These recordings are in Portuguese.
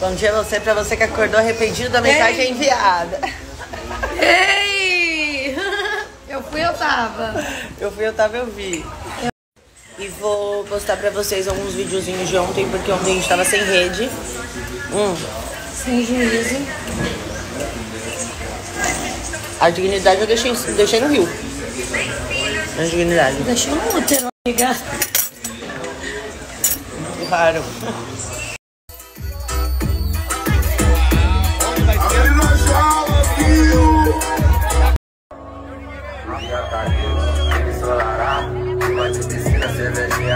Bom dia a você, pra você que acordou arrependido da mensagem Ei. enviada. Ei! Eu fui, eu tava. Eu fui, eu tava, eu vi. E vou postar pra vocês alguns videozinhos de ontem, porque ontem a gente tava sem rede. Hum, Sem juízo. a dignidade eu deixei, deixei no rio. A dignidade. Deixa no útero, amiga. Claro.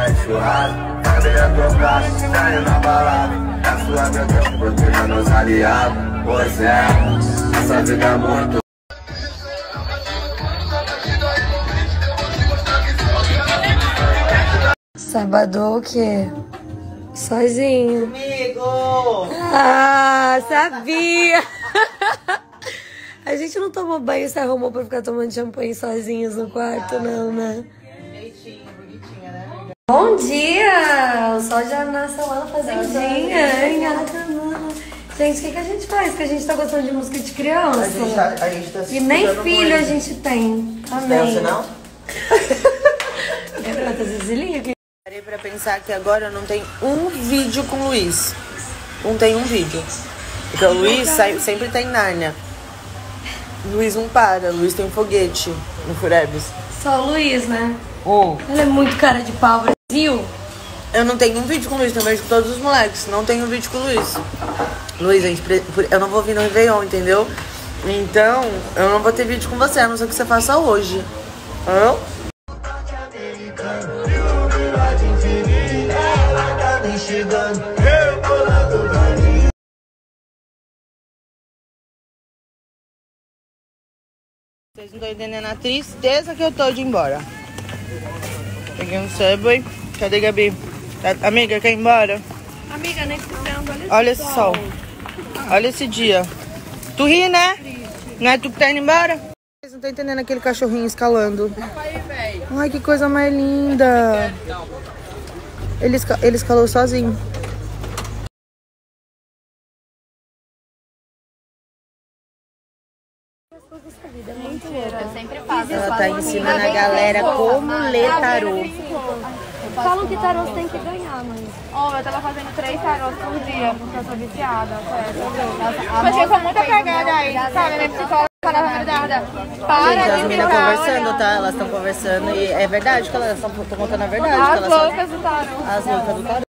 Cervejinha de churrasco Cadeira tocar, saindo na balada Na sua mente, proteja meus aliados Pois é, essa vida é muito Sábado o quê? Sozinho. Amigo! Ah, sabia! A gente não tomou banho e se arrumou pra ficar tomando champanhe sozinhos no quarto, não, né? Bom dia! O sol já nasceu lá na fazendinha. em Aracaju. Gente, o que, que a gente faz? Que a gente tá gostando de música de criança. A gente tá, a gente tá se E nem filho a muito. gente tem. Não, Amém. você não? Garota, se liga. Parei pra pensar que agora não tenho um vídeo com o Luiz. Não tem um vídeo. Porque o Luiz sai- sempre tem Nárnia. Luiz não para, Luiz tem um foguete no Furebs. Só o Luiz, né? Um. Ele é muito cara de pau, Brasil. Eu não tenho um vídeo com o Luiz, tenho vídeo com todos os moleques. Não tenho um vídeo com o Luiz. Luiz, a gente, eu não vou vir no Réveillon, entendeu? Então, eu não vou ter vídeo com você, a não ser que você faça hoje. Hã? Vocês não estão entendendo a tristeza que eu tô de ir embora. Peguei um Subway. Cadê Gabi? Tá- Amiga, quer ir embora? Amiga, nem fudendo, olha Olha esse sol. Olha esse dia. Tu ri, né? Não é tu que tá indo embora? Vocês não estão entendendo aquele cachorrinho escalando. Ai, que coisa mais linda. Ele, esca- ele escalou sozinho. Ela tá ensinando a galera como ler tarô. Falam que tarô tem que ganhar, mas... Ó, eu tava fazendo três tarôs por dia, porque eu sou viciada. sério. Porque eu sou muito apegada aí, sabe? Minha psicóloga me nada. Para Gente, as meninas conversando, tá? Elas estão conversando e é verdade que elas estão contando a verdade. que As loucas do tarô. As loucas do tarô.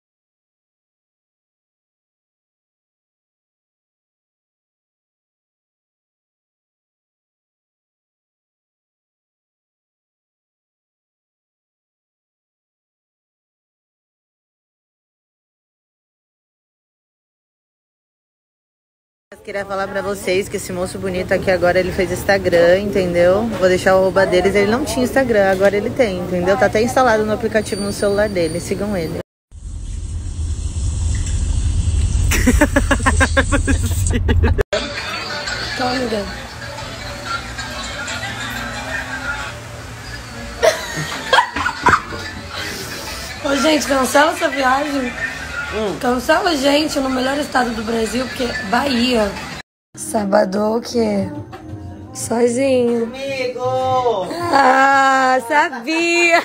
Queria falar pra vocês que esse moço bonito aqui agora ele fez Instagram, entendeu? Vou deixar o arroba deles. Ele não tinha Instagram, agora ele tem, entendeu? Tá até instalado no aplicativo no celular dele. Sigam ele. Então, amiga. Ô, gente, cancela essa viagem. Cancela, gente, no melhor estado do Brasil, porque é Bahia. Sábado o quê? Sozinho. Amigo! Ah, sabia!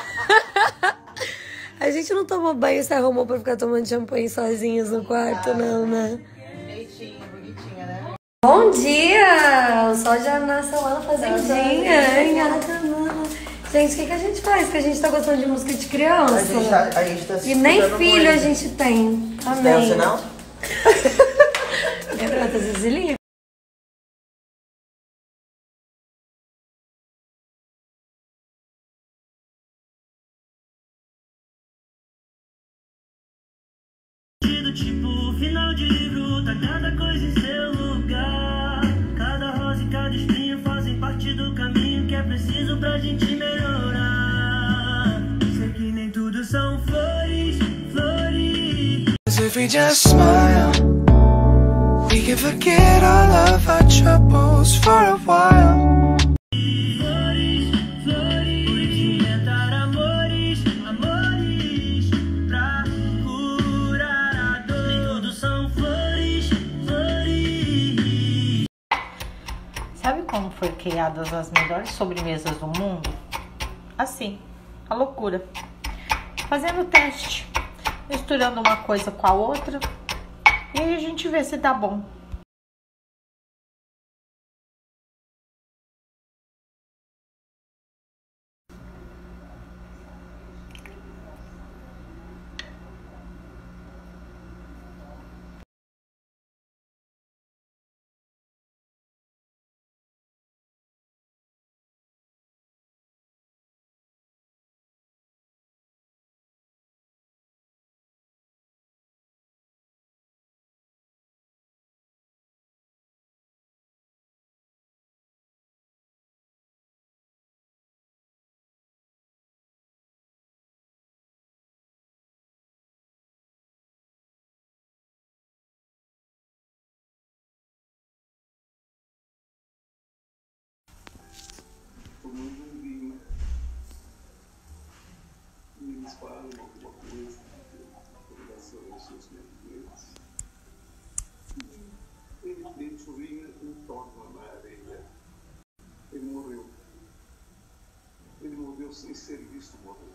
A gente não tomou banho e se arrumou pra ficar tomando champanhe sozinhos no quarto, não, né? Bonitinha, né? Bom dia! O sol já nasceu lá na fazendinha, Aracaju. Gente, o que, que a gente faz? Que a gente tá gostando de música de criança. A gente tá, a gente tá se E nem filho a muito. gente tem. Não, Amém. você não? Você se liga. Do tipo final de livro, tá cada coisa em seu lugar. we just smile, we can forget all of our troubles for a while. Amores, amores pra curar a dor. São flores. Sabe como foi criadas as melhores sobremesas do mundo? Assim, a loucura. Fazendo teste misturando uma coisa com a outra, e aí a gente vê se dá bom. Um vinho. E eles falam alguma coisa. Ele vinho em torno na areia. Ele morreu. Ele morreu sem ser visto morrer.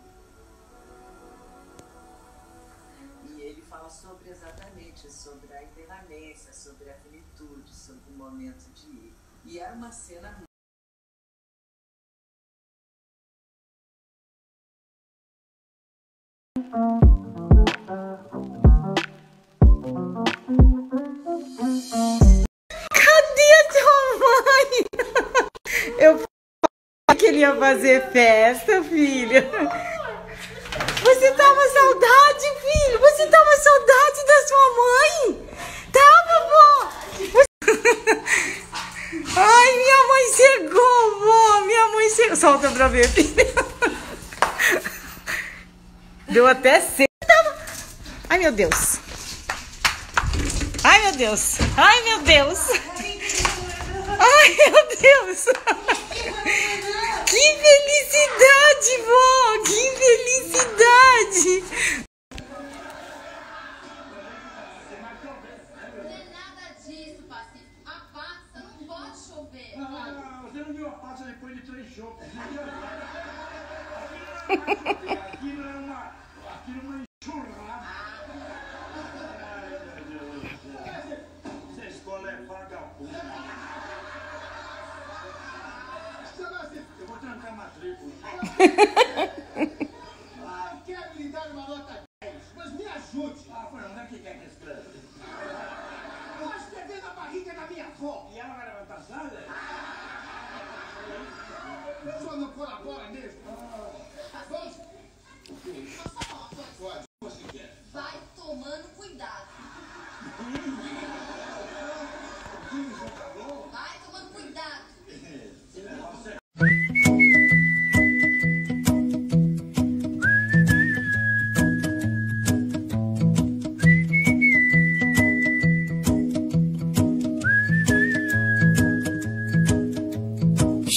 E ele fala sobre exatamente sobre a impermanência, sobre a finitude, sobre o momento de ir. E era uma cena Eu falei que ele ia fazer festa, filha. Você tá uma saudade, filho. Você tá uma saudade da sua mãe. Tá? Você- Ai, minha mãe chegou, vó. Minha mãe chegou. Solta pra ver, filha. Deu até cedo. Ai, meu Deus. Ai, meu Deus. Ai, meu Deus. Ai, meu Deus. Que felicidade, vó. Que felicidade. nada disso, Pacífico. A passa não pode chover. Ah, você não viu a passa depois de três chopes.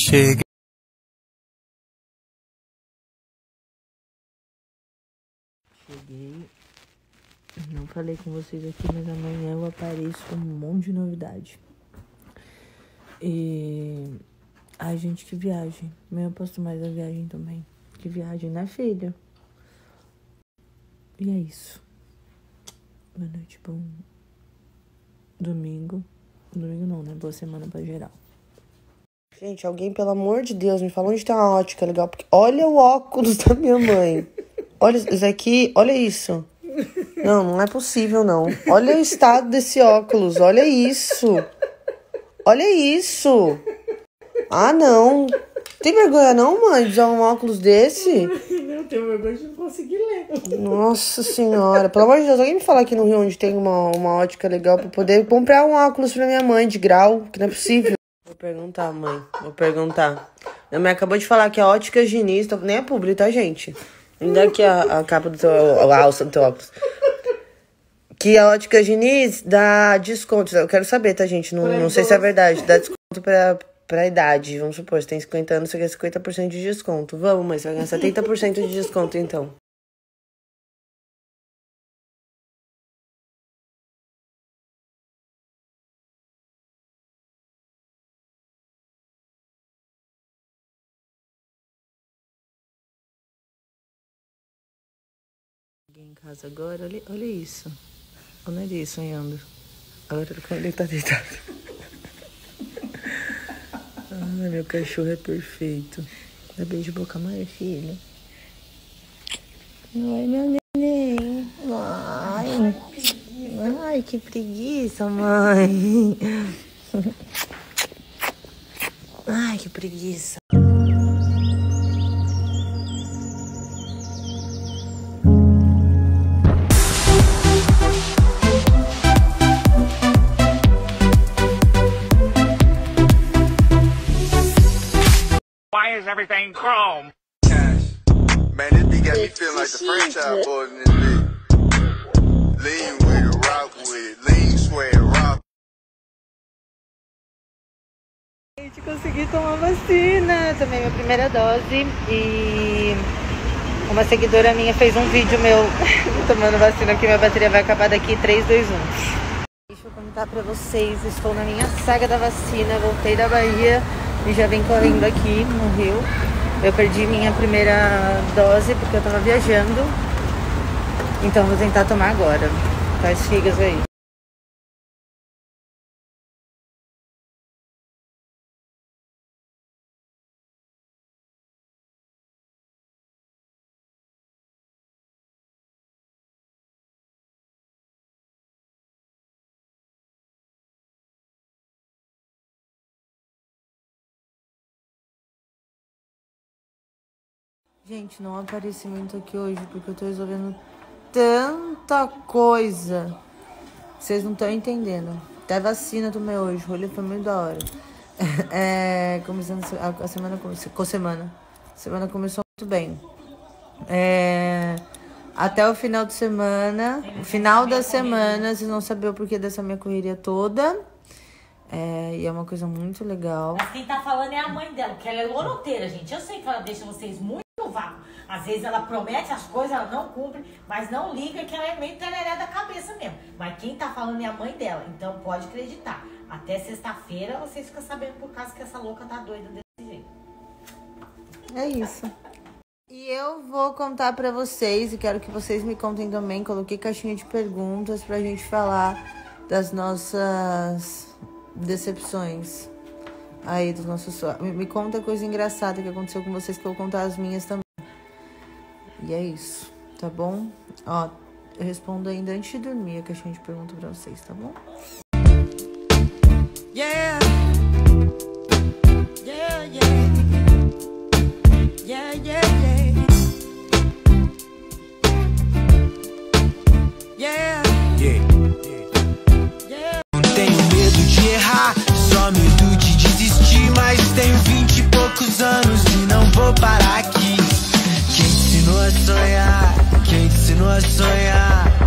Chega. Cheguei. Não falei com vocês aqui, mas amanhã eu apareço com um monte de novidade. E. Ai, gente, que viagem. Amanhã eu posto mais a viagem também. Que viagem, né, filha? E é isso. Boa noite, bom domingo. Domingo não, né? Boa semana pra geral. Gente, alguém, pelo amor de Deus, me fala onde tá uma ótica legal. Porque olha o óculos da minha mãe. Olha isso aqui, olha isso. Não, não é possível, não. Olha o estado desse óculos, olha isso. Olha isso. Ah, não. Tem vergonha não, mãe, de usar um óculos desse? Não tenho vergonha de não conseguir ler. Nossa senhora, pelo amor de Deus, alguém me fala aqui no Rio onde tem uma, uma ótica legal pra poder comprar um óculos pra minha mãe de grau, que não é possível. Vou perguntar, mãe, vou perguntar. Minha mãe acabou de falar que a ótica Diniz, tá- nem é publi, tá, gente? Dá aqui a, a capa do teu, a alça do teu óculos. Que a ótica Diniz dá desconto. Eu quero saber, tá, gente? Não, não sei se é verdade. Dá desconto pra, pra idade. Vamos supor, você tem 50 anos, você quer 50% de desconto. Vamos, mãe, você vai ganhar 70% de desconto, então. Cheguei em casa agora, olha, olha isso. Olha ele sonhando. Agora ele tá deitado. Ah, meu cachorro é perfeito. Dá beijo boca mãe, filho. Ai, meu neném. Ai. Ai, que preguiça, mãe. Ai, que preguiça. Is everything chrome? Man, this beat got me feeling like the franchise boys in this bitch. Lean with it, rock with it, lean, swear, rock. Gente, consegui tomar vacina. Tomei minha primeira dose e uma seguidora minha fez um vídeo meu tomando vacina que minha bateria vai acabar daqui 3, 2, 1. Deixa eu contar pra vocês, estou na minha saga da vacina, voltei da Bahia e já vim correndo aqui no Rio. Eu perdi minha primeira dose porque eu tava viajando. Então vou tentar tomar agora. Tá as figas aí. Gente, não apareci muito aqui hoje porque eu tô resolvendo tanta coisa. Vocês não estão entendendo. Até vacina tomei hoje, o rolê foi muito da hora. É, começando a, semana começou, com semana. A semana começou muito bem. É, até o final de semana, final da semana, vocês vão saber o porquê dessa minha correria toda. É, e é uma coisa muito legal. Mas quem tá falando é a mãe dela, porque ela é loroteira, gente. Eu sei que ela deixa vocês muito. Às vezes ela promete as coisas, ela não cumpre, mas não liga que ela é meio tereré da cabeça mesmo. Mas quem tá falando é a mãe dela, então pode acreditar. Até sexta-feira vocês ficam sabendo por causa que essa louca tá doida desse jeito. É isso. E eu vou contar pra vocês, e quero que vocês me contem também. Coloquei caixinha de perguntas pra gente falar das nossas decepções aí dos nossos. Me conta coisa engraçada que aconteceu com vocês, que eu vou contar as minhas também. E é isso, tá bom? Ó, eu respondo ainda antes de dormir a caixinha de perguntas pra vocês, tá bom? Yeah. Não tenho medo de errar, só medo de desistir. Mas tenho vinte e poucos anos e não vou parar Quem te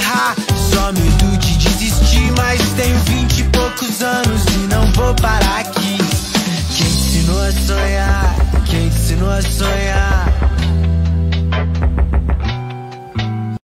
errar, só medo de desistir. Mas tenho vinte e poucos anos e não vou parar aqui. Quem ensinou a sonhar? Quem ensinou a sonhar?